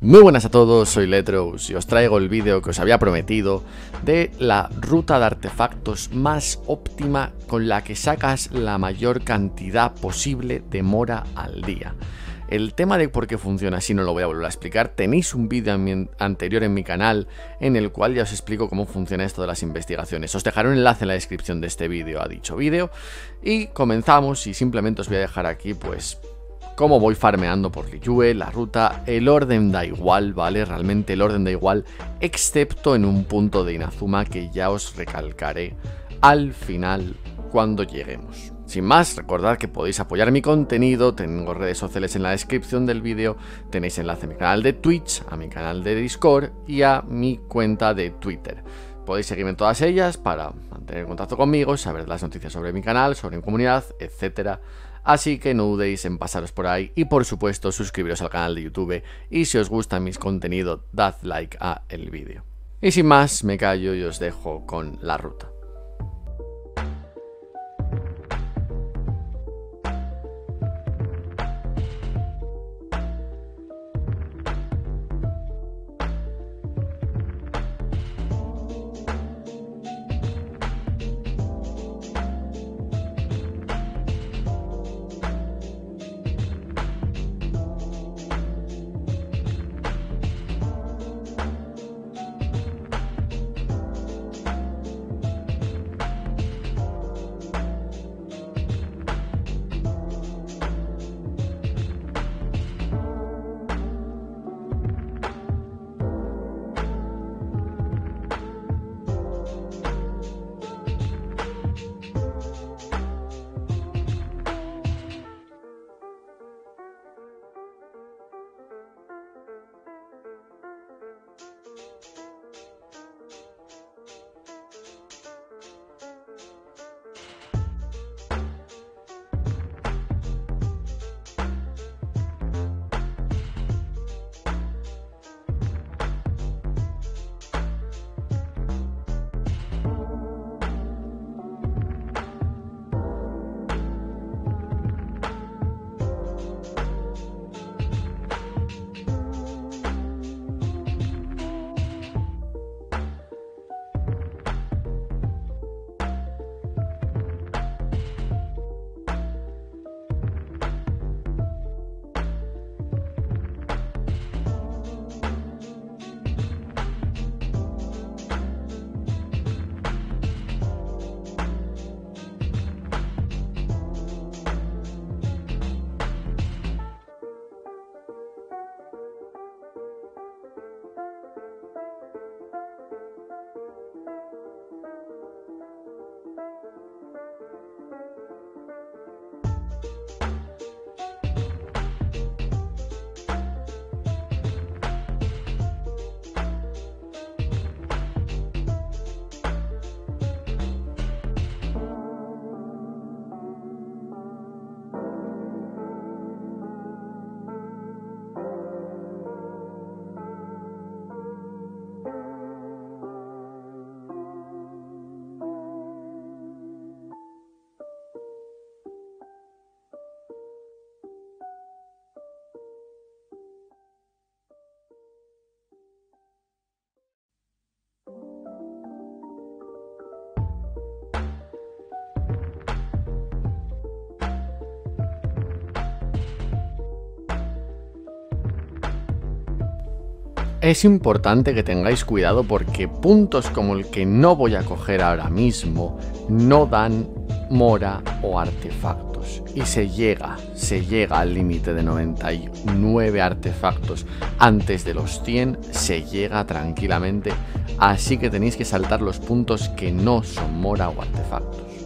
Muy buenas a todos, soy Letros y os traigo el vídeo que os había prometido de la ruta de artefactos más óptima con la que sacas la mayor cantidad posible de mora al día. El tema de por qué funciona así no lo voy a volver a explicar, tenéis un vídeo anterior en mi canal en el cual ya os explico cómo funciona esto de las investigaciones. Os dejaré un enlace en la descripción de este vídeo a dicho vídeo y comenzamos y simplemente os voy a dejar aquí pues cómo voy farmeando por Liyue, la ruta, el orden da igual, ¿vale? Realmente el orden da igual, excepto en un punto de Inazuma que ya os recalcaré al final cuando lleguemos. Sin más, recordad que podéis apoyar mi contenido, tengo redes sociales en la descripción del vídeo, tenéis enlace a mi canal de Twitch, a mi canal de Discord y a mi cuenta de Twitter. Podéis seguirme en todas ellas para mantener contacto conmigo, saber las noticias sobre mi canal, sobre mi comunidad, etcétera Así que no dudéis en pasaros por ahí y por supuesto suscribiros al canal de YouTube y si os gusta mis contenido dad like a el vídeo. Y sin más me callo y os dejo con la ruta. Es importante que tengáis cuidado porque puntos como el que no voy a coger ahora mismo no dan mora o artefactos. Y se llega, se llega al límite de 99 artefactos. Antes de los 100, se llega tranquilamente, así que tenéis que saltar los puntos que no son mora o artefactos.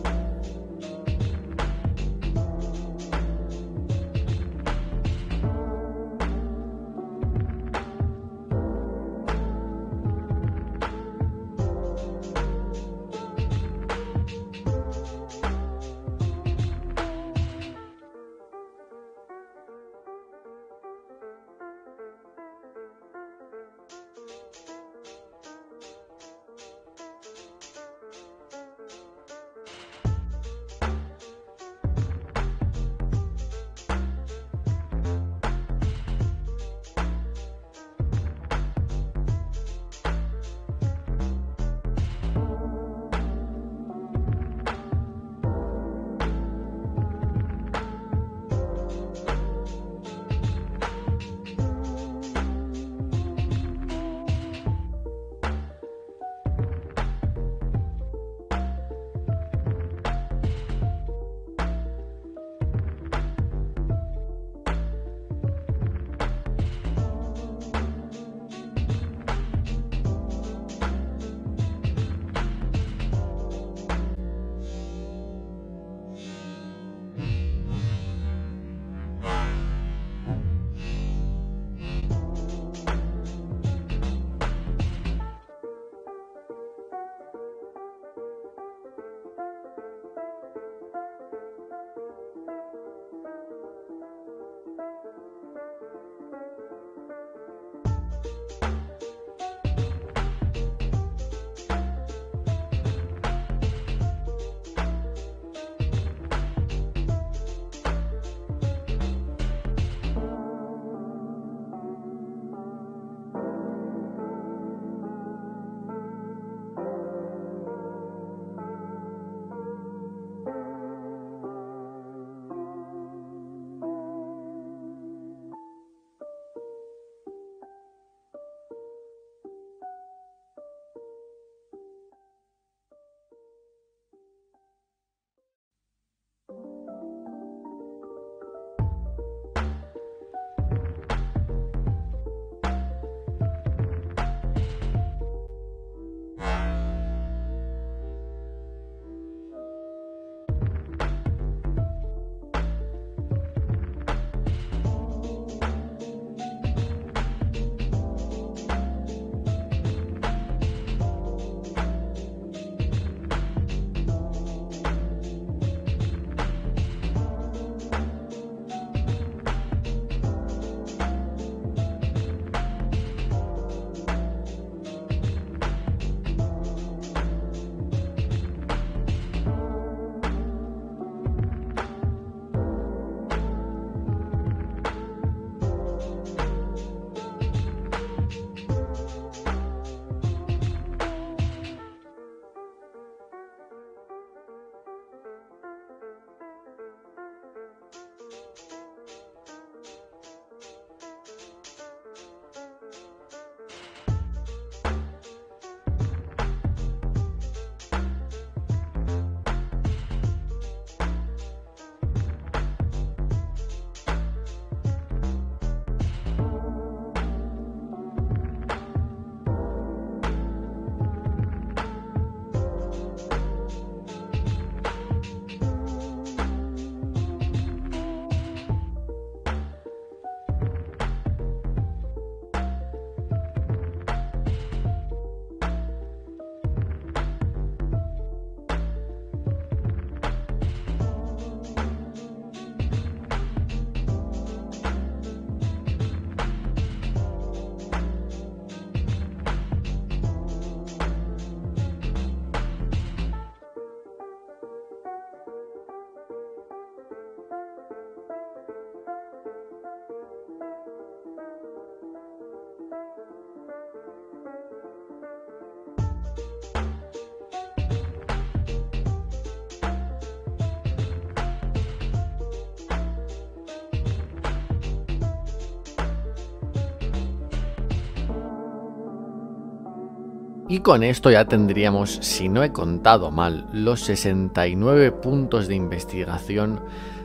Y con esto ya tendríamos, si no he contado mal, los 69 puntos de investigación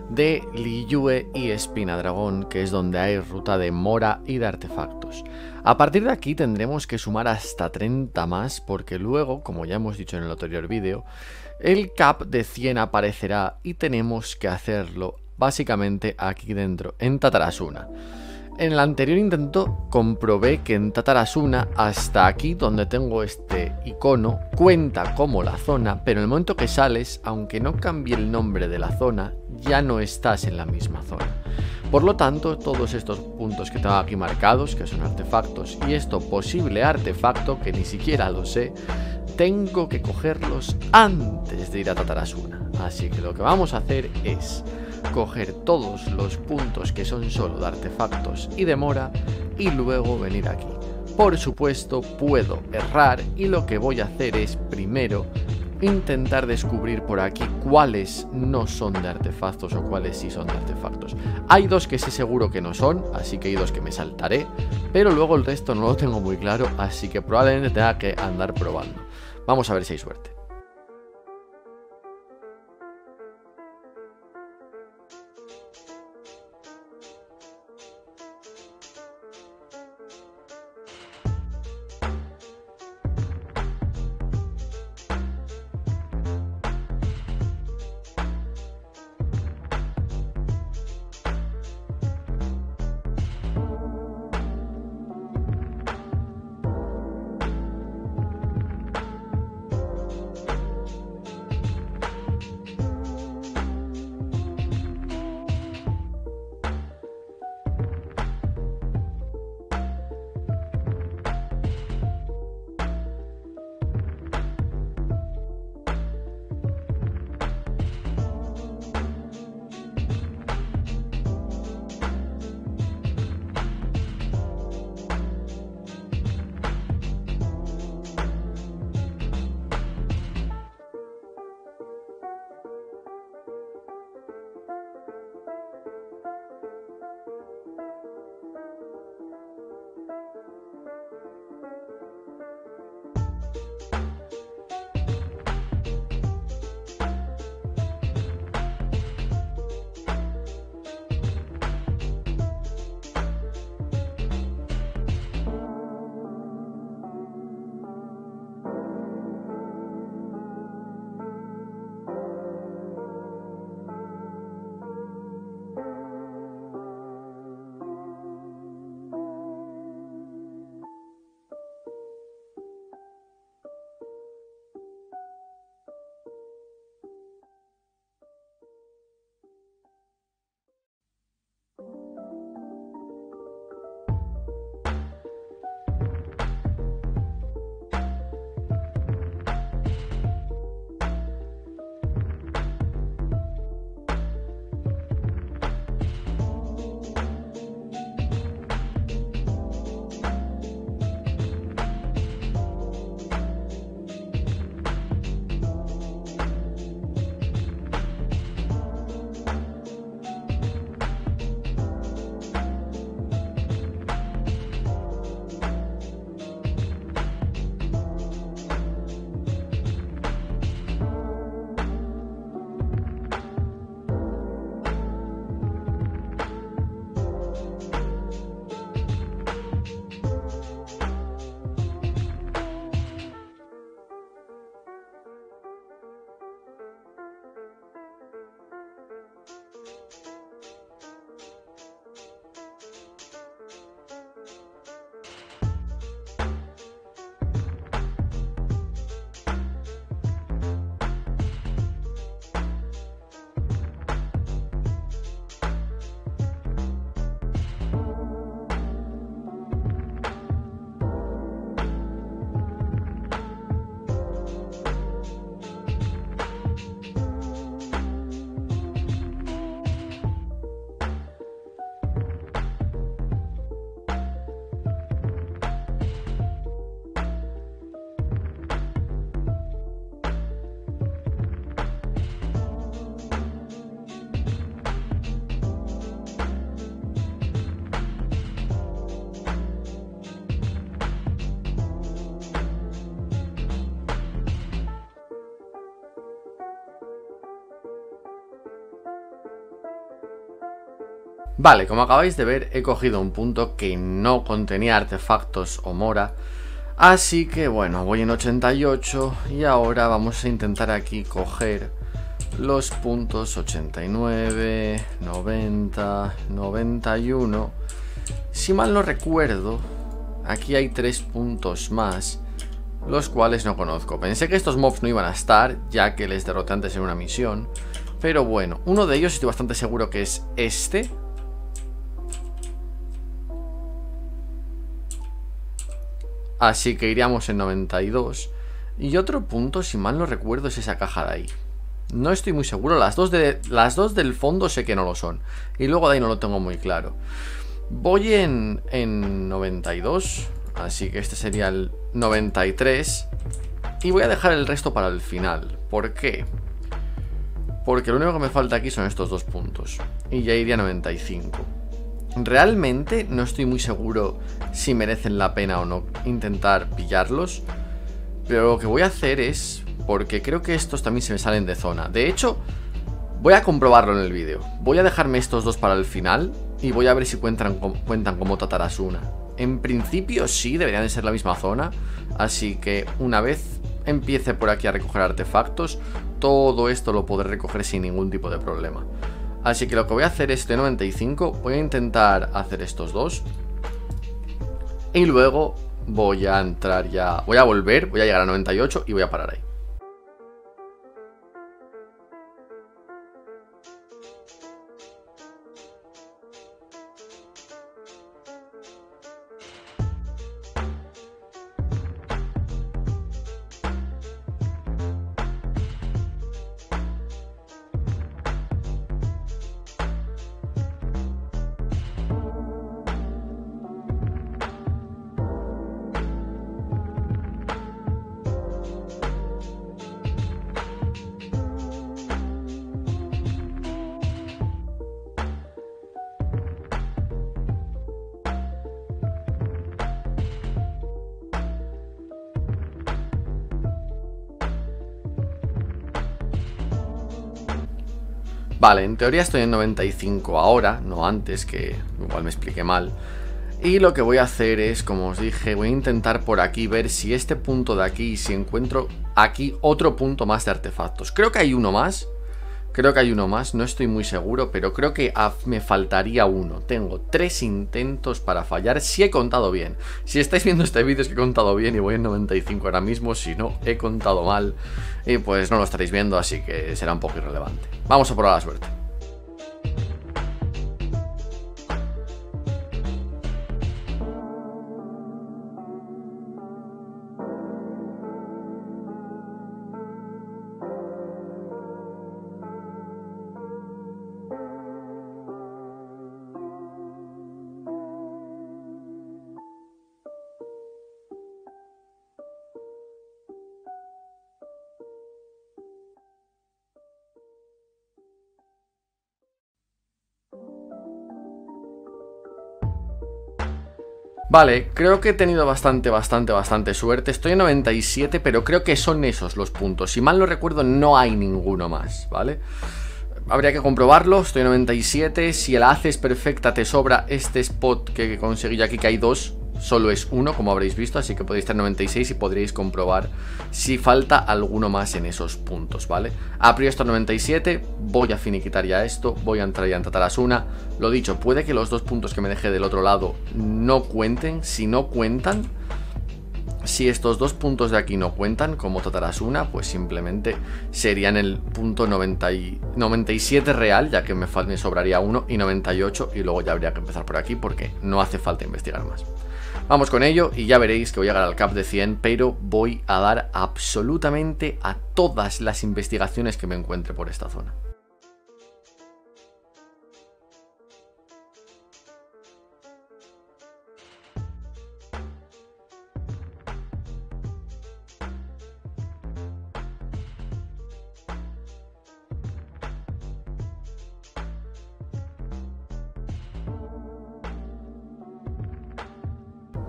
de Liyue y Espina Dragón, que es donde hay ruta de mora y de artefactos. A partir de aquí tendremos que sumar hasta 30 más, porque luego, como ya hemos dicho en el anterior vídeo, el cap de 100 aparecerá y tenemos que hacerlo básicamente aquí dentro, en Tatarasuna. En el anterior intento comprobé que en Tatarasuna, hasta aquí donde tengo este icono, cuenta como la zona, pero en el momento que sales, aunque no cambie el nombre de la zona, ya no estás en la misma zona. Por lo tanto, todos estos puntos que tengo aquí marcados, que son artefactos, y esto posible artefacto, que ni siquiera lo sé, tengo que cogerlos antes de ir a Tatarasuna. Así que lo que vamos a hacer es coger todos los puntos que son solo de artefactos y de mora y luego venir aquí. Por supuesto puedo errar y lo que voy a hacer es primero intentar descubrir por aquí cuáles no son de artefactos o cuáles sí son de artefactos. Hay dos que sé seguro que no son, así que hay dos que me saltaré, pero luego el resto no lo tengo muy claro, así que probablemente tenga que andar probando. Vamos a ver si hay suerte. Vale, como acabáis de ver, he cogido un punto que no contenía artefactos o mora. Así que bueno, voy en 88 y ahora vamos a intentar aquí coger los puntos 89, 90, 91. Si mal no recuerdo, aquí hay tres puntos más, los cuales no conozco. Pensé que estos mobs no iban a estar, ya que les derroté antes en una misión. Pero bueno, uno de ellos estoy bastante seguro que es este, Así que iríamos en 92. Y otro punto, si mal no recuerdo, es esa caja de ahí. No estoy muy seguro. Las dos, de, las dos del fondo sé que no lo son. Y luego de ahí no lo tengo muy claro. Voy en, en 92. Así que este sería el 93. Y voy a dejar el resto para el final. ¿Por qué? Porque lo único que me falta aquí son estos dos puntos. Y ya iría a 95. Realmente no estoy muy seguro si merecen la pena o no intentar pillarlos. Pero lo que voy a hacer es... Porque creo que estos también se me salen de zona. De hecho, voy a comprobarlo en el vídeo. Voy a dejarme estos dos para el final. Y voy a ver si cuentan, cuentan como Tatarasuna. En principio sí, deberían de ser la misma zona. Así que una vez empiece por aquí a recoger artefactos, todo esto lo podré recoger sin ningún tipo de problema. Así que lo que voy a hacer es de 95, voy a intentar hacer estos dos. Y luego voy a entrar ya, voy a volver, voy a llegar a 98 y voy a parar ahí. Vale, en teoría estoy en 95 ahora, no antes, que igual me expliqué mal. Y lo que voy a hacer es, como os dije, voy a intentar por aquí ver si este punto de aquí, si encuentro aquí otro punto más de artefactos. Creo que hay uno más, Creo que hay uno más, no estoy muy seguro, pero creo que me faltaría uno. Tengo tres intentos para fallar, si he contado bien. Si estáis viendo este vídeo es que he contado bien y voy en 95 ahora mismo, si no, he contado mal. Y pues no lo estaréis viendo, así que será un poco irrelevante. Vamos a probar la suerte. Vale, creo que he tenido bastante, bastante, bastante suerte. Estoy en 97, pero creo que son esos los puntos. Si mal no recuerdo, no hay ninguno más, ¿vale? Habría que comprobarlo, estoy en 97. Si la haces perfecta, te sobra este spot que conseguí aquí, que hay dos solo es uno, como habréis visto, así que podéis estar 96 y podréis comprobar si falta alguno más en esos puntos, ¿vale? A priori esto 97, voy a finiquitar ya esto, voy a entrar ya en Tatarasuna. Lo dicho, puede que los dos puntos que me dejé del otro lado no cuenten, si no cuentan... Si estos dos puntos de aquí no cuentan como Tatarasuna, pues simplemente serían el punto 97 real, ya que me, me sobraría uno, y 98, y luego ya habría que empezar por aquí porque no hace falta investigar más. Vamos con ello y ya veréis que voy a llegar al cap de 100, pero voy a dar absolutamente a todas las investigaciones que me encuentre por esta zona.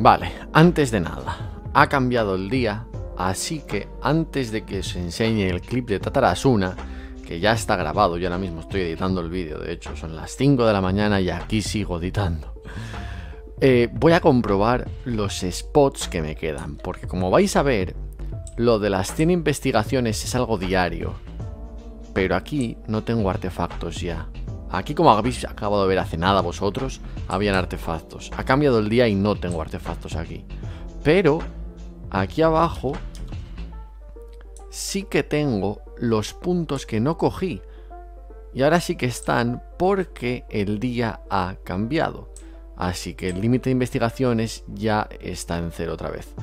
Vale, antes de nada, ha cambiado el día, así que antes de que os enseñe el clip de Tatarasuna, que ya está grabado, yo ahora mismo estoy editando el vídeo, de hecho son las 5 de la mañana y aquí sigo editando. Eh, voy a comprobar los spots que me quedan, porque como vais a ver, lo de las 100 investigaciones es algo diario, pero aquí no tengo artefactos ya. Aquí como habéis acabado de ver hace nada vosotros, habían artefactos. Ha cambiado el día y no tengo artefactos aquí. Pero aquí abajo sí que tengo los puntos que no cogí. Y ahora sí que están porque el día ha cambiado. Así que el límite de investigaciones ya está en cero otra vez.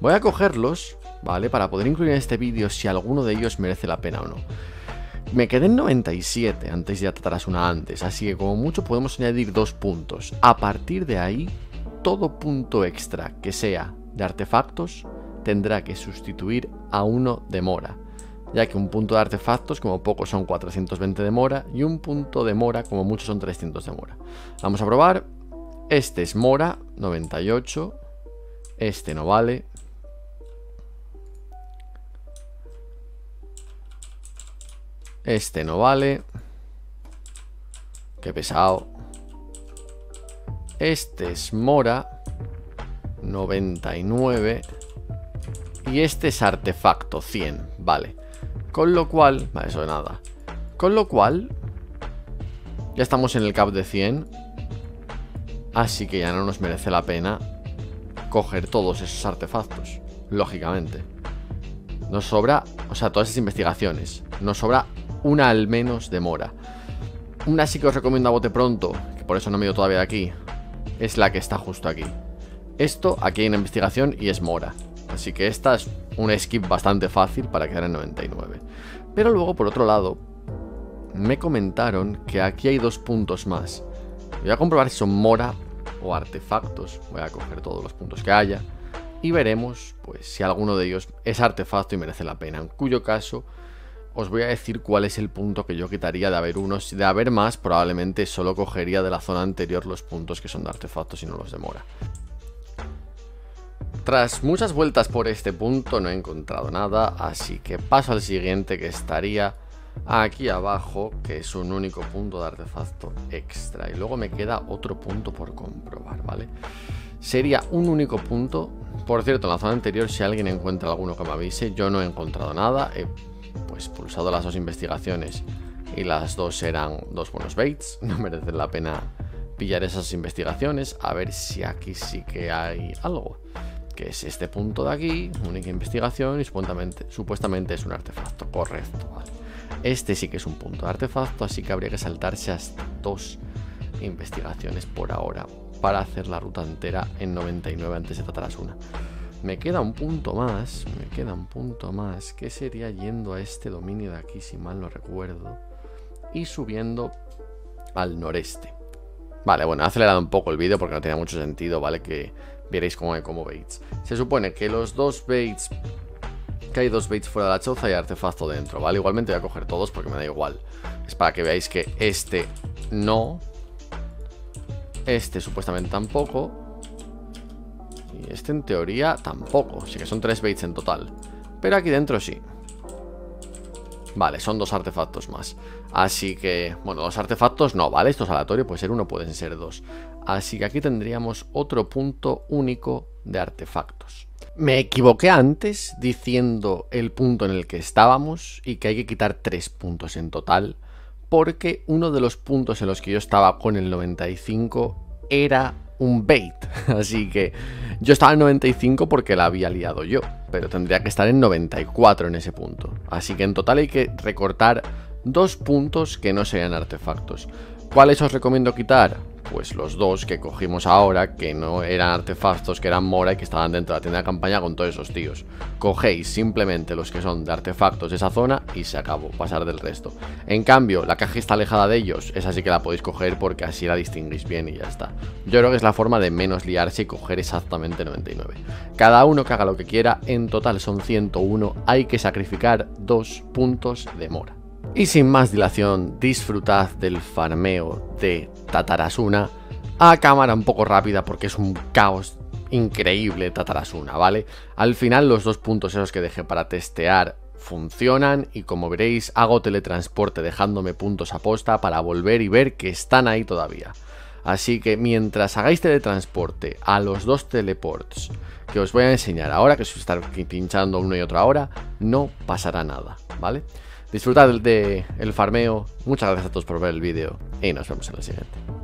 Voy a cogerlos, ¿vale? Para poder incluir en este vídeo si alguno de ellos merece la pena o no. Me quedé en 97 antes de tratarás una antes, así que como mucho podemos añadir dos puntos. A partir de ahí, todo punto extra que sea de artefactos tendrá que sustituir a uno de mora, ya que un punto de artefactos como poco son 420 de mora y un punto de mora como mucho son 300 de mora. Vamos a probar. Este es mora, 98. Este no vale. Este no vale. Qué pesado. Este es mora. 99. Y este es artefacto, 100, vale. Con lo cual, vale, eso de nada. Con lo cual, ya estamos en el cap de 100. Así que ya no nos merece la pena coger todos esos artefactos, lógicamente. Nos sobra, o sea, todas esas investigaciones. Nos sobra una al menos de mora. Una sí que os recomiendo a bote pronto, que por eso no me ido todavía aquí, es la que está justo aquí. Esto, aquí hay una investigación y es mora. Así que esta es un skip bastante fácil para quedar en 99. Pero luego, por otro lado, me comentaron que aquí hay dos puntos más. Voy a comprobar si son mora o artefactos. Voy a coger todos los puntos que haya. Y veremos pues, si alguno de ellos es artefacto y merece la pena. En cuyo caso, os voy a decir cuál es el punto que yo quitaría de haber unos. De haber más, probablemente solo cogería de la zona anterior los puntos que son de artefactos y no los de mora. Tras muchas vueltas por este punto no he encontrado nada, así que paso al siguiente que estaría aquí abajo, que es un único punto de artefacto extra. Y luego me queda otro punto por comprobar, ¿vale? Sería un único punto. Por cierto, en la zona anterior, si alguien encuentra alguno que me avise, yo no he encontrado nada. He pues pulsado las dos investigaciones y las dos eran dos buenos baits. No merece la pena pillar esas investigaciones. A ver si aquí sí que hay algo que es este punto de aquí, única investigación y supuestamente, es un artefacto, correcto, Este sí que es un punto de artefacto, así que habría que saltarse hasta dos investigaciones por ahora para hacer la ruta entera en 99 antes de tratar una. Me queda un punto más, me queda un punto más, que sería yendo a este dominio de aquí, si mal no recuerdo, y subiendo al noreste. Vale, bueno, he acelerado un poco el vídeo porque no tenía mucho sentido, ¿vale? Que veréis cómo como baits. Se supone que los dos baits, que hay dos baits fuera de la choza y artefacto dentro, ¿vale? Igualmente voy a coger todos porque me da igual. Es para que veáis que este no, este supuestamente tampoco, y este en teoría tampoco, así que son tres baits en total. Pero aquí dentro sí. Vale, son dos artefactos más. Así que, bueno, dos artefactos no, ¿vale? Esto es aleatorio, puede ser uno, pueden ser dos. Así que aquí tendríamos otro punto único de artefactos. Me equivoqué antes diciendo el punto en el que estábamos y que hay que quitar tres puntos en total, porque uno de los puntos en los que yo estaba con el 95 era un bait. Así que yo estaba en 95 porque la había liado yo, pero tendría que estar en 94 en ese punto. Así que en total hay que recortar dos puntos que no sean artefactos. ¿Cuáles os recomiendo quitar? Pues los dos que cogimos ahora, que no eran artefactos, que eran mora y que estaban dentro de la tienda de campaña con todos esos tíos. Cogéis simplemente los que son de artefactos de esa zona y se acabó, pasar del resto. En cambio, la caja está alejada de ellos, esa sí que la podéis coger porque así la distinguís bien y ya está. Yo creo que es la forma de menos liarse y coger exactamente 99. Cada uno que haga lo que quiera, en total son 101, hay que sacrificar dos puntos de mora. Y sin más dilación, disfrutad del farmeo de Tatarasuna a cámara un poco rápida porque es un caos increíble Tatarasuna, ¿vale? Al final los dos puntos esos que dejé para testear funcionan y como veréis hago teletransporte dejándome puntos a posta para volver y ver que están ahí todavía. Así que mientras hagáis teletransporte a los dos teleports que os voy a enseñar ahora, que os estar pinchando uno y otro ahora, no pasará nada, ¿vale? Disfrutad del de el farmeo, muchas gracias a todos por ver el vídeo y nos vemos en el siguiente.